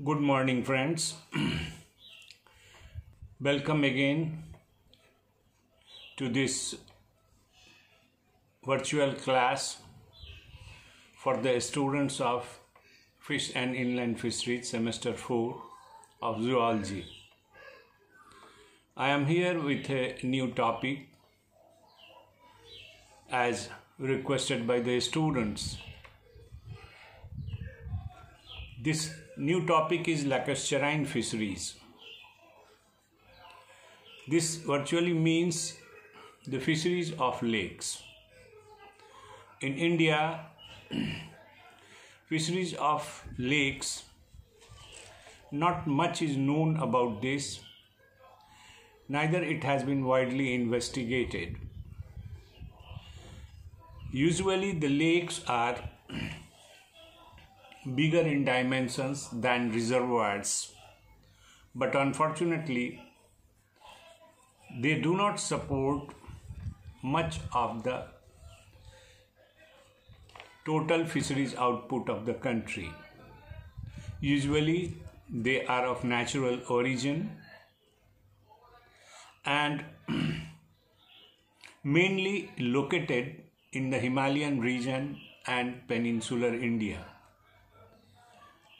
Good morning, friends. Welcome again to this virtual class for the students of Fish and Inland Fisheries Semester 4 of Zoology. I am here with a new topic as requested by the students. This new topic is lacustrine fisheries. This virtually means the fisheries of lakes. In India, fisheries of lakes, not much is known about this, neither it has been widely investigated. Usually, the lakes are bigger in dimensions than reservoirs, but unfortunately, they do not support much of the total fisheries output of the country. Usually, they are of natural origin and mainly located in the Himalayan region and peninsular India.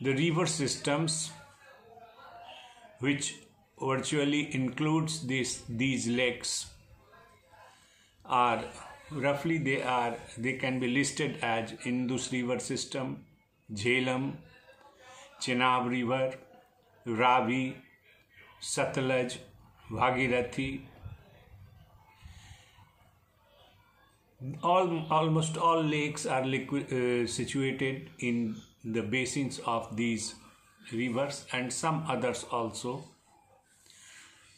The river systems, which virtually includes this, these lakes, are roughly they are they can be listed as Indus River System, Jhelum, Chenab River, Ravi, Satluj, Bhagirathi. All almost all lakes are liquid, uh, situated in the basins of these rivers and some others also.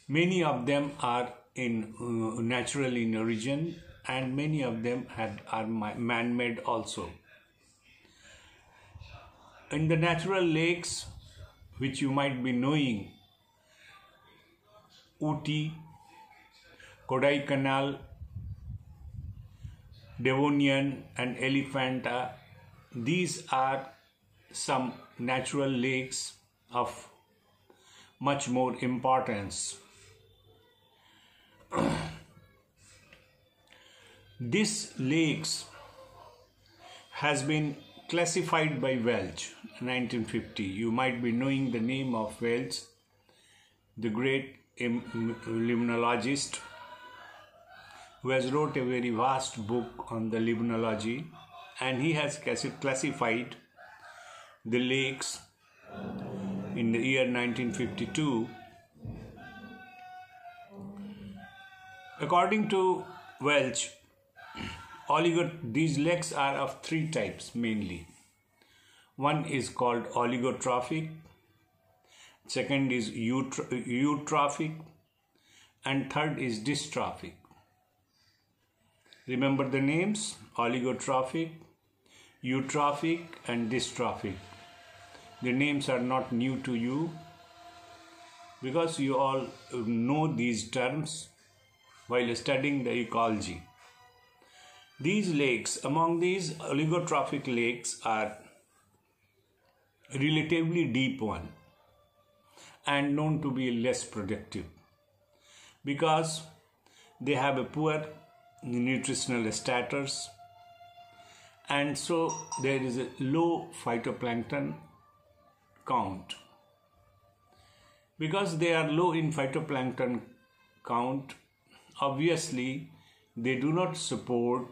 Many of them are in uh, natural in origin and many of them had, are man-made also. In the natural lakes, which you might be knowing, Ooty, Kodaikanal, Devonian and Elephanta, these are some natural lakes of much more importance. this lakes has been classified by Welch 1950. You might be knowing the name of Welch, the great limnologist who has wrote a very vast book on the limnology and he has classified the lakes in the year 1952 according to welch oligot these lakes are of three types mainly. One is called oligotrophic second is eutrophic and third is dystrophic. Remember the names oligotrophic eutrophic and dystrophic the names are not new to you because you all know these terms while studying the ecology. These lakes, among these oligotrophic lakes, are relatively deep one and known to be less productive because they have a poor nutritional status and so there is a low phytoplankton count. Because they are low in phytoplankton count, obviously they do not support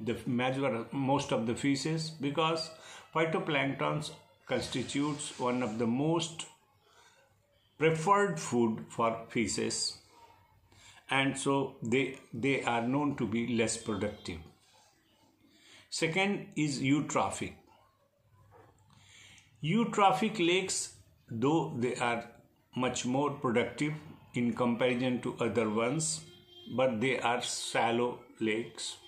the major most of the fishes because phytoplanktons constitutes one of the most preferred food for fishes and so they they are known to be less productive. Second is eutrophic Eutrophic lakes, though they are much more productive in comparison to other ones, but they are shallow lakes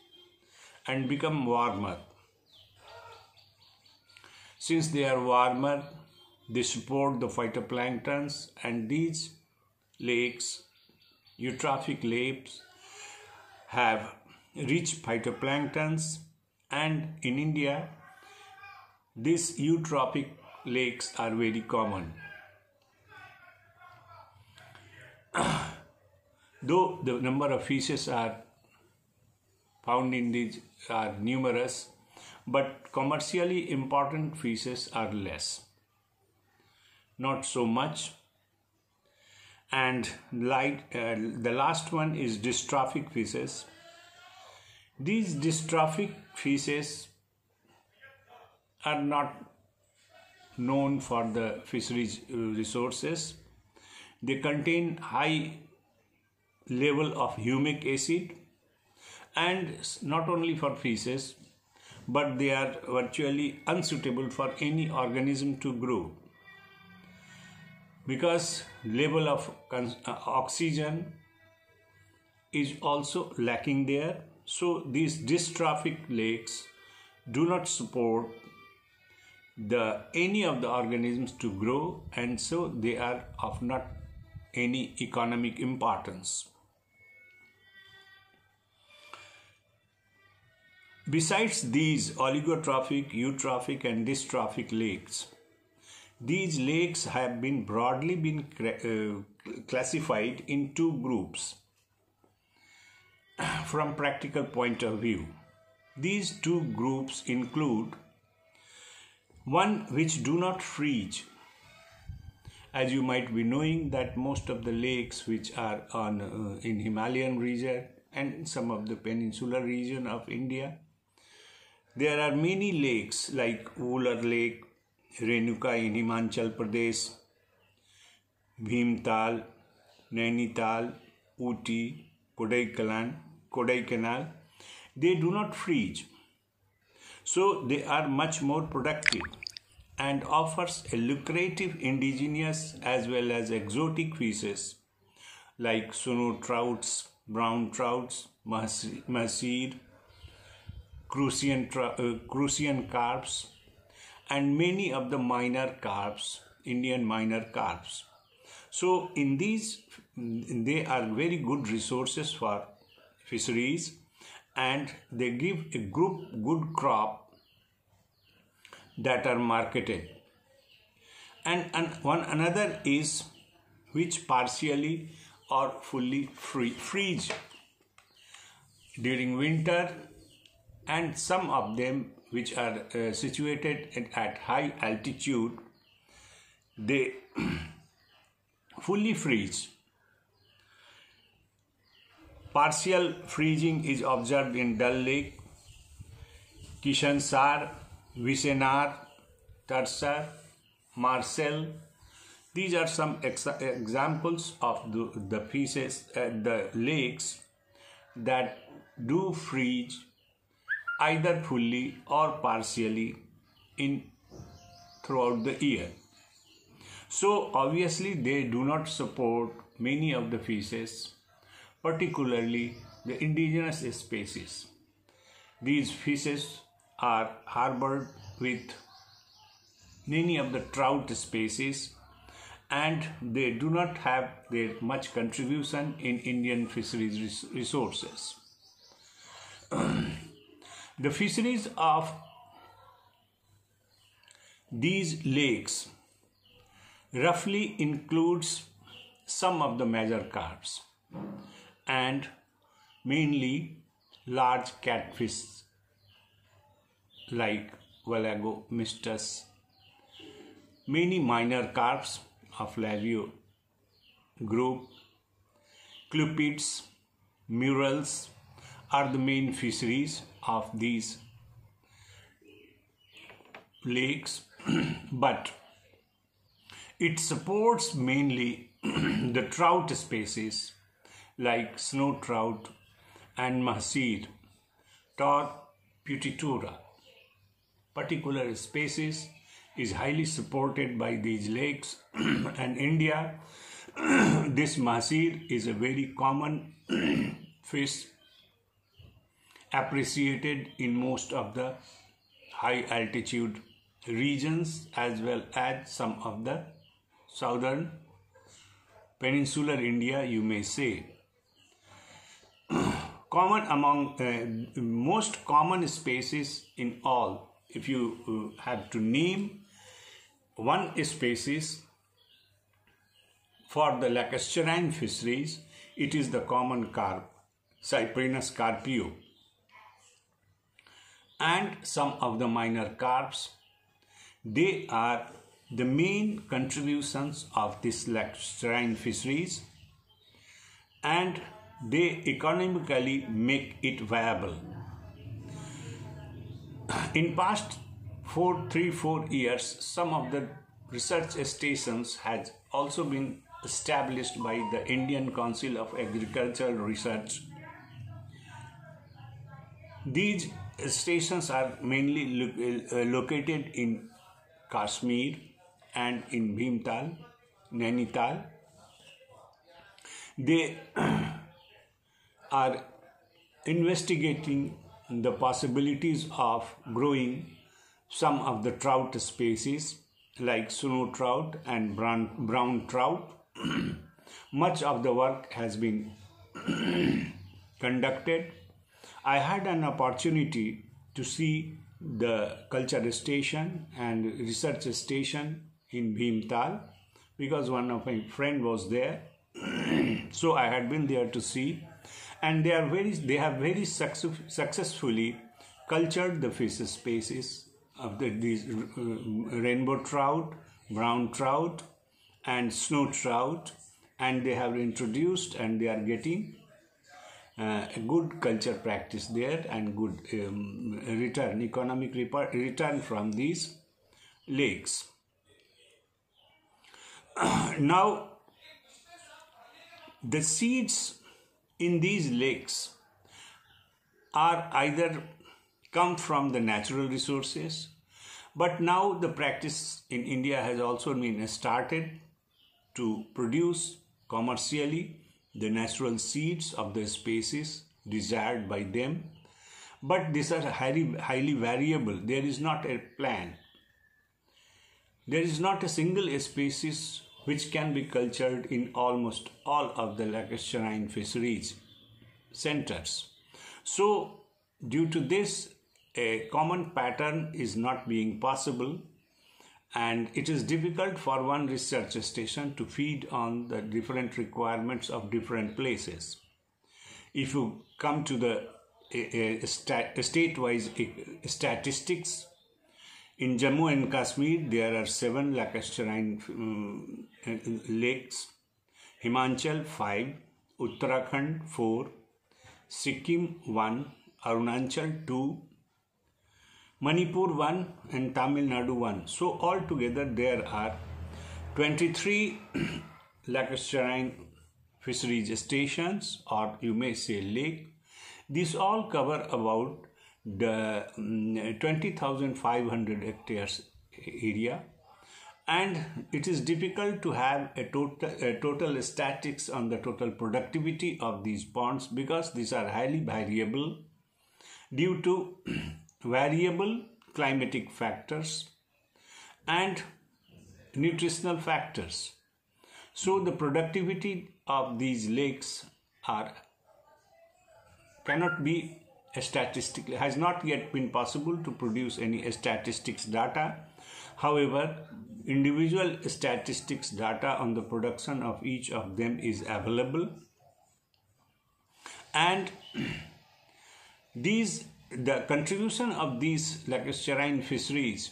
and become warmer. Since they are warmer, they support the phytoplanktons and these lakes, eutrophic lakes, have rich phytoplanktons and in India, these eutrophic lakes are very common. Though the number of fishes are found in these are numerous, but commercially important fishes are less. Not so much. And like uh, the last one is dystrophic fishes. These dystrophic fishes are not known for the fisheries uh, resources. They contain high level of humic acid and not only for fishes but they are virtually unsuitable for any organism to grow because level of uh, oxygen is also lacking there so these dystrophic lakes do not support the any of the organisms to grow and so they are of not any economic importance. Besides these oligotrophic eutrophic and dystrophic lakes these lakes have been broadly been uh, classified in two groups. From practical point of view these two groups include one which do not freeze as you might be knowing that most of the lakes which are on uh, in himalayan region and some of the peninsular region of india there are many lakes like Wular Lake, Renuka in Himachal Pradesh, Bhimtal, Nainital, Ooty, Kodaikanal, Kodaikanal. They do not freeze so they are much more productive and offers a lucrative indigenous as well as exotic fishes like snow trouts, brown trouts, mahseer, crucian, uh, crucian carps, and many of the minor carps, Indian minor carps. So in these, they are very good resources for fisheries and they give a group good crop that are marketed. And, and one another is which partially or fully free, freeze during winter and some of them which are uh, situated at, at high altitude they fully freeze Partial freezing is observed in Dal Lake, Kishansar, Vishansar, Tarsar, Marsar. These are some ex- examples of the, the pieces, uh, the lakes that do freeze either fully or partially in throughout the year. So obviously they do not support many of the fishes particularly the indigenous species. These fishes are harbored with many of the trout species and they do not have their much contribution in Indian fisheries resources. the fisheries of these lakes roughly includes some of the major carps and mainly large catfish like Wallago Mystus. Many minor carps of Labeo group, clupeids, murrels are the main fisheries of these lakes, but it supports mainly the trout species like snow trout and mahseer, Tor putitora. Particular species is highly supported by these lakes and India. this mahseer is a very common fish appreciated in most of the high altitude regions as well as some of the southern peninsular India, you may say common among uh, most common species in all if you uh, have to name one species for the lacustrine fisheries, it is the common carp, Cyprinus carpio, and some of the minor carps. They are the main contributions of this lacustrine fisheries and they economically make it viable. In past four, three, four years, some of the research stations has also been established by the Indian Council of Agricultural Research. These stations are mainly lo- uh, located in Kashmir, and in Bhimtal, Nainital. They are investigating the possibilities of growing some of the trout species like snow trout and brown, brown trout. Much of the work has been conducted. I had an opportunity to see the culture station and research station in Bhimtal because one of my friend was there. so I had been there to see, and they are very they have very success, successfully cultured the fish species of the, these uh, rainbow trout, brown trout, and snow trout, and they have introduced and they are getting uh, a good culture practice there and good um, return, economic return from these lakes. now, the seeds in these lakes are either come from the natural resources, but now the practice in India has also been started to produce commercially the natural seeds of the species desired by them. But these are highly, highly variable. There is not a plan. There is not a single species which can be cultured in almost all of the lacustrine fisheries centers. So, due to this, a common pattern is not being possible and it is difficult for one research station to feed on the different requirements of different places. If you come to the state-wise statistics, in Jammu and Kashmir there are seven lacustrine um, lakes, Himachal five, Uttarakhand four, Sikkim one, Arunachal two, Manipur 1 and Tamil Nadu 1. So altogether there are 23 lacustrine fisheries stations or you may say lake. These all cover about the um, 20,500 hectares area and it is difficult to have a total, a total statistics on the total productivity of these ponds because these are highly variable due to variable climatic factors and nutritional factors. So the productivity of these lakes are cannot be statistically has not yet been possible to produce any statistics data. However, individual statistics data on the production of each of them is available and these the contribution of these lacustrine fisheries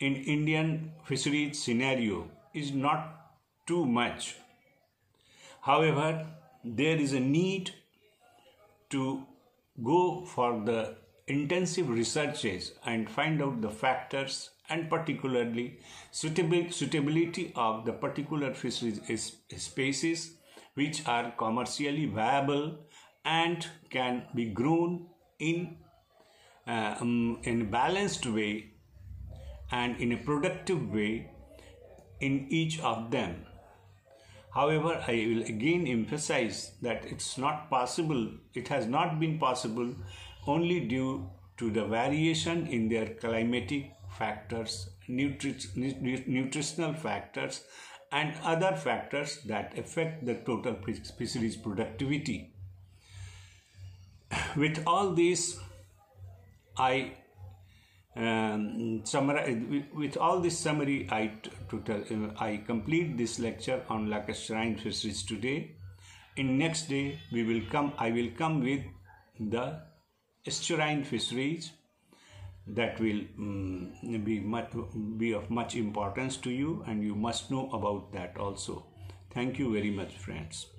in Indian fisheries scenario is not too much. However, there is a need to go for the intensive researches and find out the factors and particularly suitability of the particular fisheries species which are commercially viable and can be grown in uh, um, in a balanced way and in a productive way in each of them. However, I will again emphasize that it's not possible, it has not been possible only due to the variation in their climatic factors, nutri- nutritional factors, and other factors that affect the total species productivity. With all this, I um, summarize, with all this summary, I, to tell, uh, I complete this lecture on lacustrine fisheries today. In next day, we will come. I will come with the estuarine fisheries that will um, be much be of much importance to you, and you must know about that also. Thank you very much, friends.